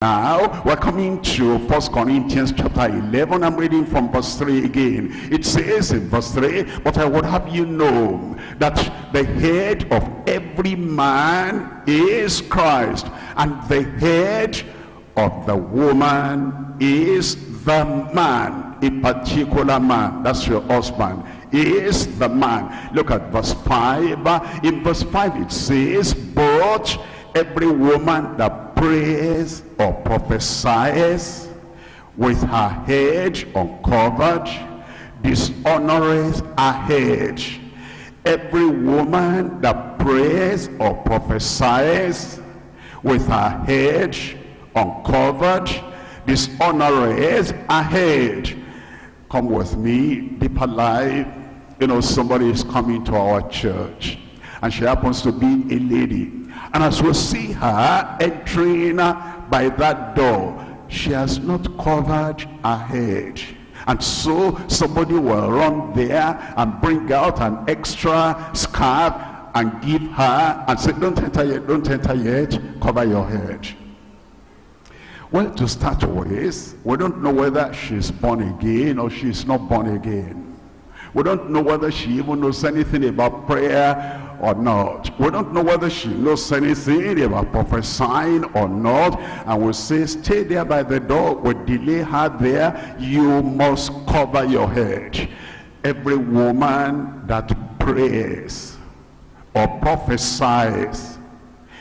Now, we're coming to First Corinthians chapter 11. I'm reading from verse 3 again. It says in verse 3, But I would have you know that the head of every man is Christ, and the head of the woman is the man, a particular man. That's your husband. Is the man. Look at verse 5. In verse 5 it says, But every woman that prays or prophesies with her head uncovered dishonoreth her head. Every woman that prays or prophesies with her head uncovered dishonoreth her head. Come with me, deeper life. You know, somebody is coming to our church and she happens to be a lady and as we see her entering by that door, she has not covered her head. And so somebody will run there and bring out an extra scarf and give her and say, don't enter yet, don't enter yet, cover your head. Well, to start with, we don't know whether she's born again or she's not born again. We don't know whether she even knows anything about prayer or not. We don't know whether she knows anything about prophesying or not. And we say, stay there by the door. We delay her there. You must cover your head. Every woman that prays or prophesies,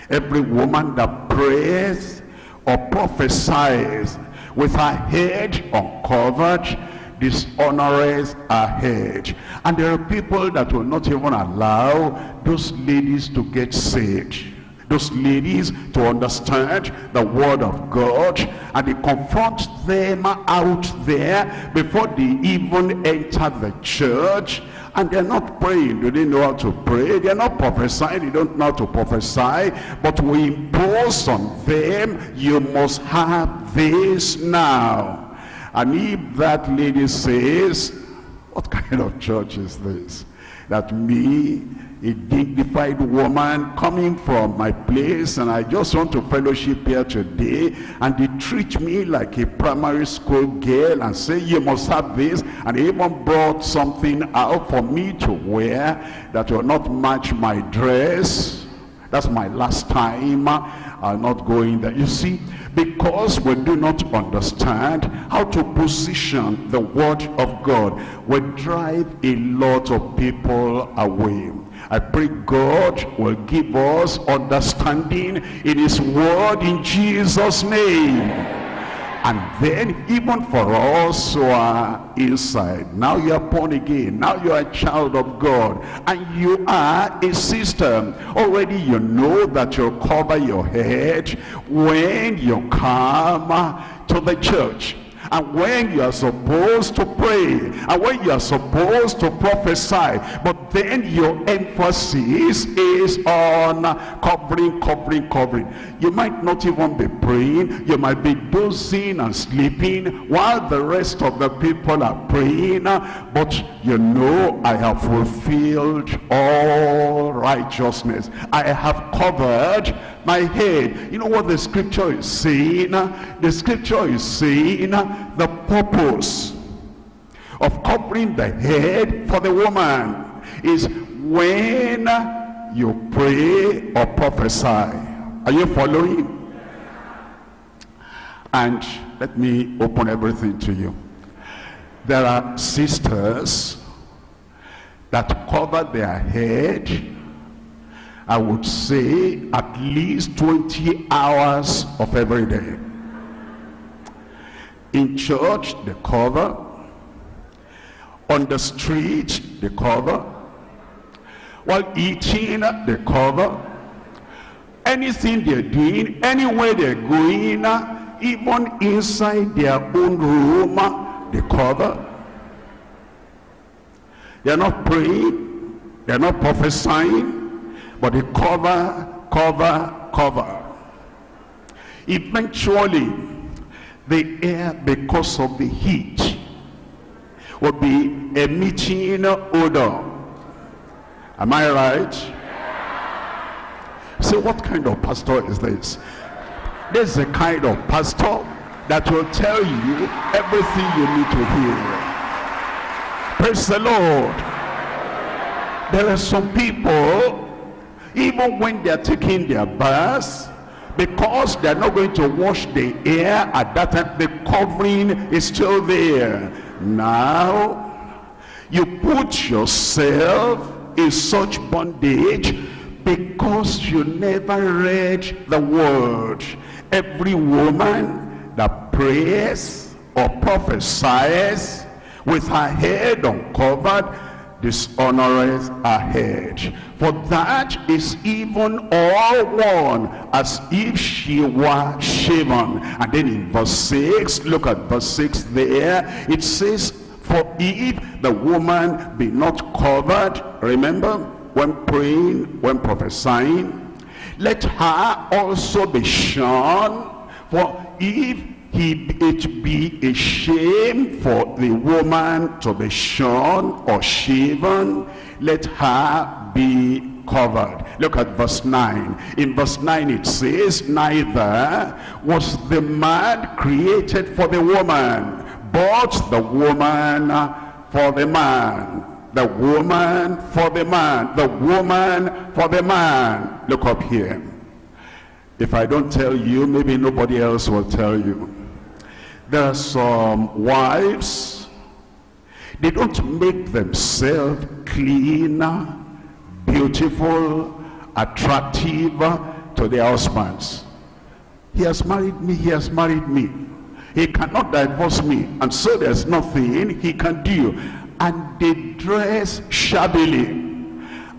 every woman that prays or prophesies with her head uncovered, dishonors her head. And there are people that will not even allow those ladies to get saved. Those ladies to understand the word of God and they confront them out there before they even enter the church and they're not praying. They Do they know how to pray? They're not prophesying. They don't know how to prophesy. But we impose on them, you must have this now. And if that lady says, what kind of church is this? That me, a dignified woman coming from my place and I just want to fellowship here today and they treat me like a primary school girl and say you must have this and even brought something out for me to wear that will not match my dress that's my last time I'm not going there you see because we do not understand how to position the word of God. We drive a lot of people away. I pray God will give us understanding in his word in Jesus name and then even for us who are inside, now you are born again, now you are a child of God, and you are a sister. Already you know that you'll cover your head when you come to the church and when you are supposed to pray and when you are supposed to prophesy but then your emphasis is on covering covering covering. You might not even be praying. You might be dozing and sleeping while the rest of the people are praying. But you know I have fulfilled all righteousness. I have covered my head. You know what the scripture is saying? The scripture is saying the purpose of covering the head for the woman is when you pray or prophesy. Are you following? And let me open everything to you. There are sisters that cover their head I would say at least 20 hours of every day. In church, they cover. On the street, they cover. While eating, they cover. Anything they're doing, anywhere they're going, even inside their own room, they cover. They're not praying. They're not prophesying but they cover, cover, cover. Eventually, the air, because of the heat, will be emitting odor. Am I right? So what kind of pastor is this? This is the kind of pastor that will tell you everything you need to hear. Praise the Lord. There are some people, even when they're taking their baths, because they're not going to wash the hair at that time, the covering is still there. Now, you put yourself in such bondage because you never read the word. Every woman that prays or prophesies with her head uncovered dishonoreth her head. For that is even all one, as if she were shaven. And then in verse 6, look at verse 6 there, it says, For if the woman be not covered, remember, when praying, when prophesying, let her also be shorn, for if he, it be a shame for the woman to be shorn or shaven, let her be covered. Look at verse 9. In verse 9 it says, Neither was the man created for the woman, but the woman for the man. The woman for the man. The woman for the man. Look up here. If I don't tell you, maybe nobody else will tell you. There are some wives, they don't make themselves clean, beautiful, attractive to their husbands. He has married me, he has married me. He cannot divorce me, and so there's nothing he can do. And they dress shabbily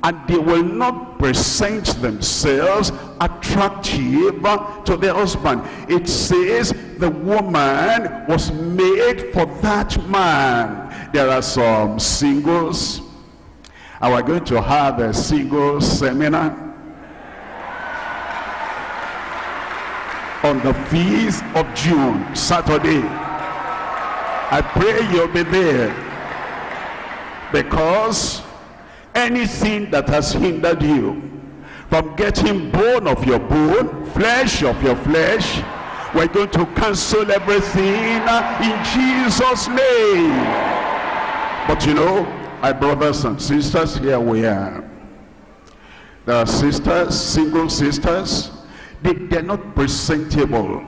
and they will not present themselves attractive to their husband. It says the woman was made for that man. There are some singles. And we're going to have a single seminar on the 5th of June, Saturday. I pray you'll be there because anything that has hindered you from getting bone of your bone, flesh of your flesh, we're going to cancel everything in Jesus' name. But you know, my brothers and sisters, here we are. There are sisters, single sisters, they, they're not presentable.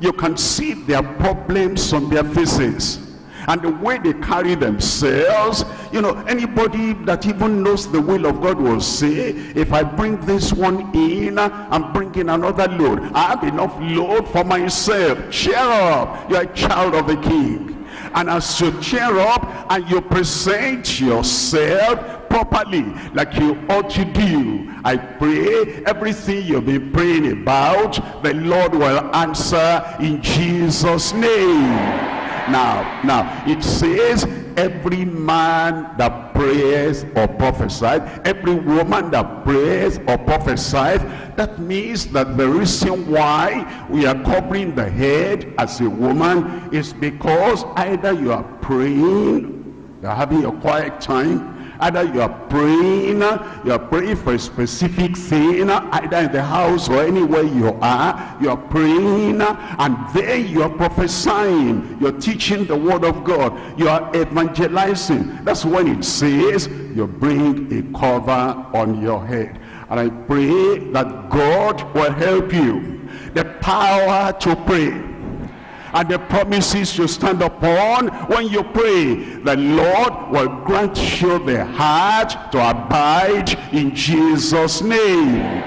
You can see their problems on their faces and the way they carry themselves you know anybody that even knows the will of God will say if I bring this one in I'm bringing another load. I have enough load for myself. Cheer up. You're a child of the king. And as you cheer up and you present yourself properly like you ought to do I pray everything you've been praying about the Lord will answer in Jesus name now, now, it says every man that prays or prophesies, every woman that prays or prophesies, that means that the reason why we are covering the head as a woman is because either you are praying, you're having a quiet time, Either you are praying, you are praying for a specific thing, either in the house or anywhere you are, you are praying, and then you are prophesying, you're teaching the word of God, you are evangelizing. That's when it says you bring a cover on your head. And I pray that God will help you. The power to pray and the promises you stand upon when you pray. The lord will grant you the heart to abide in jesus name